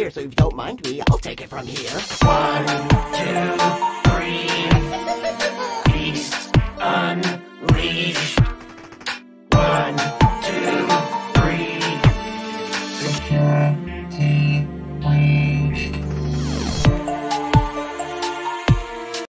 here, so if you don't mind me, I'll take it from here. One,